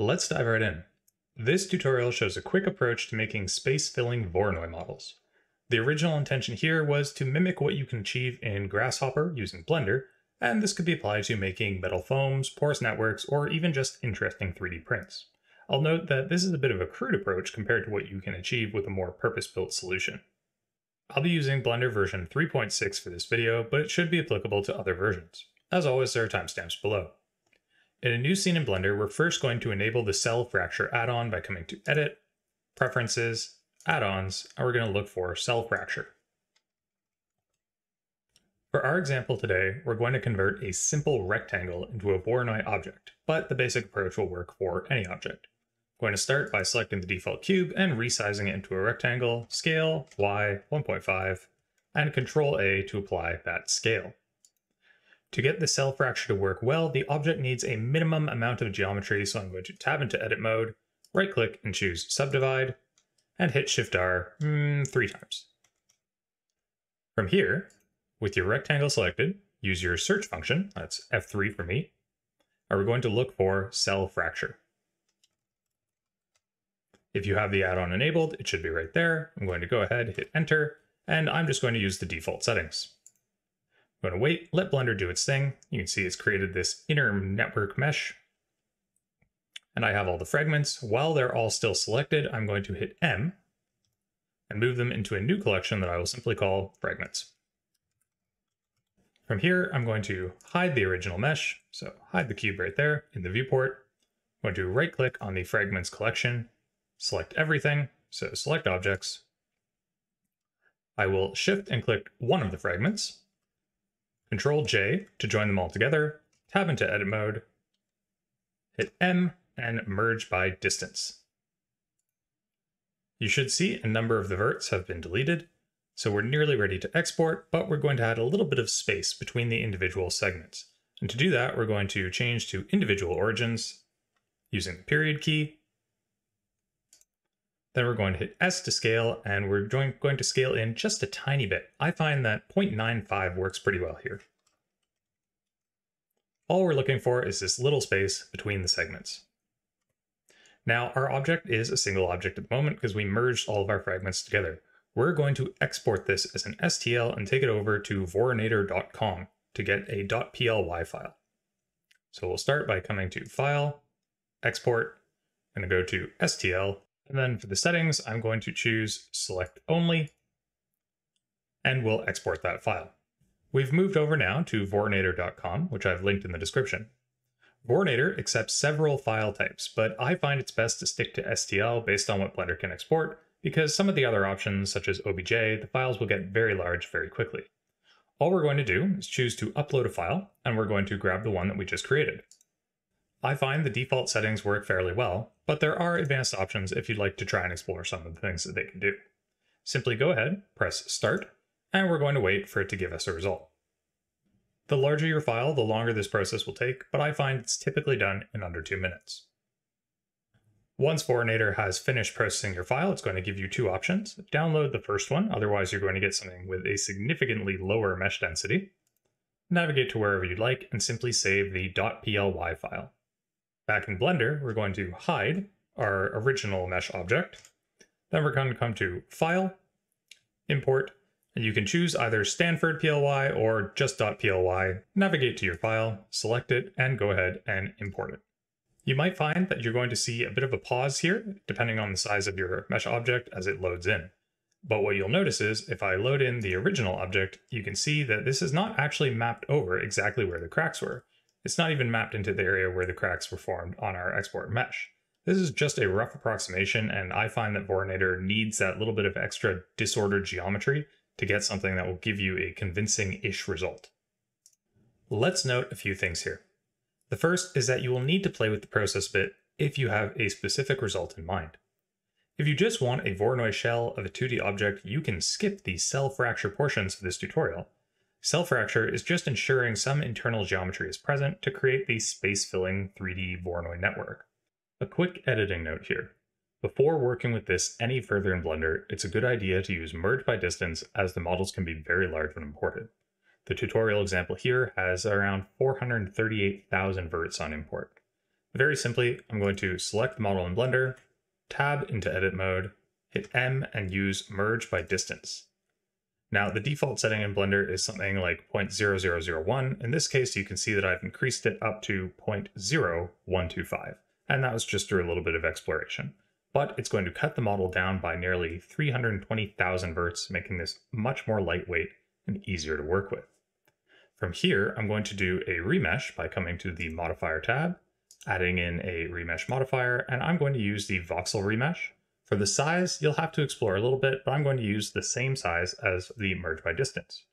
Let's dive right in. This tutorial shows a quick approach to making space-filling Voronoi models. The original intention here was to mimic what you can achieve in Grasshopper using Blender, and this could be applied to making metal foams, porous networks, or even just interesting 3D prints. I'll note that this is a bit of a crude approach compared to what you can achieve with a more purpose-built solution. I'll be using Blender version 3.6 for this video, but it should be applicable to other versions. As always, there are timestamps below. In a new scene in Blender, we're first going to enable the Cell Fracture add-on by coming to Edit, Preferences, Add-ons, and we're going to look for Cell Fracture. For our example today, we're going to convert a simple rectangle into a Voronoi object, but the basic approach will work for any object. I'm going to start by selecting the default cube and resizing it into a rectangle, scale Y 1.5, and Control A to apply that scale. To get the cell fracture to work well, the object needs a minimum amount of geometry, so I'm going to tab into edit mode, right click and choose subdivide, and hit shift R mm, three times. From here, with your rectangle selected, use your search function, that's F3 for me, are we going to look for cell fracture. If you have the add-on enabled, it should be right there. I'm going to go ahead, hit enter, and I'm just going to use the default settings. I'm going to wait, let Blender do its thing. You can see it's created this inner network mesh. And I have all the fragments. While they're all still selected, I'm going to hit M and move them into a new collection that I will simply call fragments. From here, I'm going to hide the original mesh. So hide the cube right there in the viewport. I'm going to right click on the fragments collection, select everything. So select objects. I will shift and click one of the fragments Control J to join them all together, tab into edit mode, hit M, and merge by distance. You should see a number of the verts have been deleted, so we're nearly ready to export, but we're going to add a little bit of space between the individual segments. And to do that, we're going to change to individual origins using the period key. Then we're going to hit S to scale, and we're going to scale in just a tiny bit. I find that 0.95 works pretty well here. All we're looking for is this little space between the segments. Now, our object is a single object at the moment because we merged all of our fragments together. We're going to export this as an STL and take it over to voronator.com to get a .ply file. So we'll start by coming to File, Export, to go to STL, and then for the settings, I'm going to choose Select Only, and we'll export that file. We've moved over now to voronator.com, which I've linked in the description. Voronator accepts several file types, but I find it's best to stick to STL based on what Blender can export, because some of the other options, such as OBJ, the files will get very large very quickly. All we're going to do is choose to upload a file, and we're going to grab the one that we just created. I find the default settings work fairly well, but there are advanced options if you'd like to try and explore some of the things that they can do. Simply go ahead, press Start, and we're going to wait for it to give us a result. The larger your file, the longer this process will take, but I find it's typically done in under two minutes. Once Voronator has finished processing your file, it's going to give you two options. Download the first one, otherwise you're going to get something with a significantly lower mesh density. Navigate to wherever you'd like and simply save the .ply file. Back in Blender, we're going to hide our original mesh object. Then we're going to come to File, Import, and you can choose either Stanford PLY or just .ply. Navigate to your file, select it, and go ahead and import it. You might find that you're going to see a bit of a pause here, depending on the size of your mesh object as it loads in. But what you'll notice is if I load in the original object, you can see that this is not actually mapped over exactly where the cracks were. It's not even mapped into the area where the cracks were formed on our export mesh. This is just a rough approximation, and I find that Voronator needs that little bit of extra disordered geometry to get something that will give you a convincing-ish result. Let's note a few things here. The first is that you will need to play with the process bit if you have a specific result in mind. If you just want a Voronoi shell of a 2D object, you can skip the cell fracture portions of this tutorial Cell fracture is just ensuring some internal geometry is present to create the space-filling 3D Voronoi network. A quick editing note here. Before working with this any further in Blender, it's a good idea to use merge by distance as the models can be very large when imported. The tutorial example here has around 438,000 verts on import. Very simply, I'm going to select the model in Blender, tab into edit mode, hit M and use merge by distance. Now the default setting in Blender is something like 0.0001. In this case, you can see that I've increased it up to 0.0125, and that was just through a little bit of exploration. But it's going to cut the model down by nearly 320,000 verts, making this much more lightweight and easier to work with. From here, I'm going to do a remesh by coming to the modifier tab, adding in a remesh modifier, and I'm going to use the voxel remesh. For the size, you'll have to explore a little bit, but I'm going to use the same size as the merge by distance.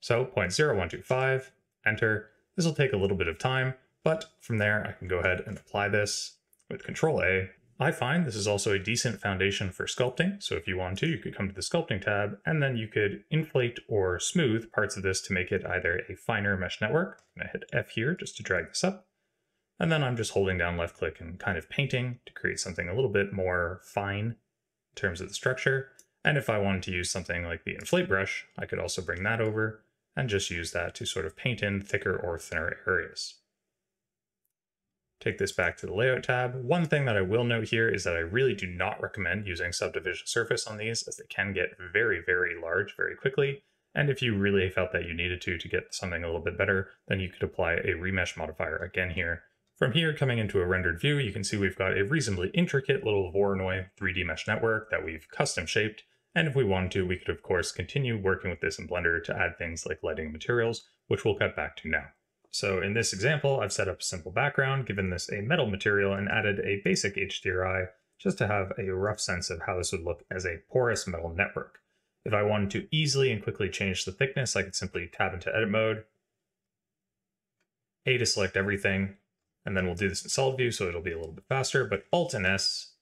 So 0.0125, enter. This will take a little bit of time, but from there I can go ahead and apply this with Control A. I find this is also a decent foundation for sculpting, so if you want to, you could come to the sculpting tab, and then you could inflate or smooth parts of this to make it either a finer mesh network. I'm gonna hit F here just to drag this up, and then I'm just holding down left click and kind of painting to create something a little bit more fine in terms of the structure. And if I wanted to use something like the inflate brush, I could also bring that over and just use that to sort of paint in thicker or thinner areas. Take this back to the layout tab. One thing that I will note here is that I really do not recommend using subdivision surface on these as they can get very, very large very quickly. And if you really felt that you needed to to get something a little bit better, then you could apply a remesh modifier again here from here, coming into a rendered view, you can see we've got a reasonably intricate little Voronoi 3D mesh network that we've custom shaped. And if we wanted to, we could of course continue working with this in Blender to add things like lighting materials, which we'll cut back to now. So in this example, I've set up a simple background, given this a metal material, and added a basic HDRI just to have a rough sense of how this would look as a porous metal network. If I wanted to easily and quickly change the thickness, I could simply tab into edit mode, A to select everything, and then we'll do this in solid view, so it'll be a little bit faster, but Alt and S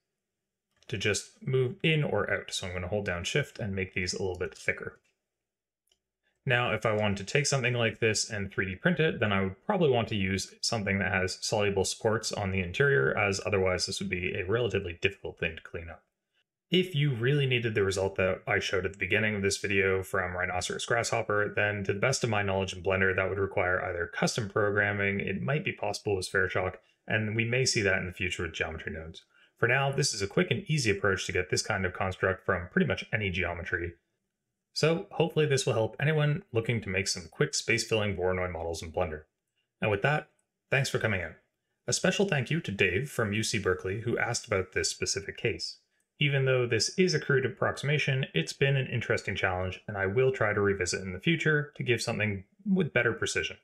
to just move in or out. So I'm going to hold down Shift and make these a little bit thicker. Now, if I wanted to take something like this and 3D print it, then I would probably want to use something that has soluble supports on the interior, as otherwise this would be a relatively difficult thing to clean up. If you really needed the result that I showed at the beginning of this video from Rhinoceros Grasshopper, then to the best of my knowledge in Blender, that would require either custom programming, it might be possible with Sverchok, and we may see that in the future with geometry nodes. For now, this is a quick and easy approach to get this kind of construct from pretty much any geometry. So hopefully this will help anyone looking to make some quick space-filling Voronoi models in Blender. And with that, thanks for coming in. A special thank you to Dave from UC Berkeley who asked about this specific case. Even though this is a crude approximation, it's been an interesting challenge, and I will try to revisit in the future to give something with better precision.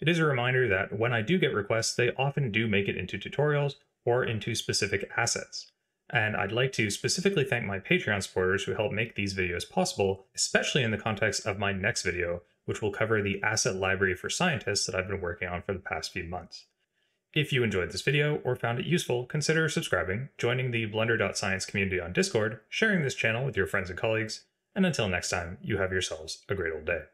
It is a reminder that when I do get requests, they often do make it into tutorials or into specific assets. And I'd like to specifically thank my Patreon supporters who help make these videos possible, especially in the context of my next video, which will cover the asset library for scientists that I've been working on for the past few months. If you enjoyed this video or found it useful, consider subscribing, joining the Blender.science community on Discord, sharing this channel with your friends and colleagues, and until next time, you have yourselves a great old day.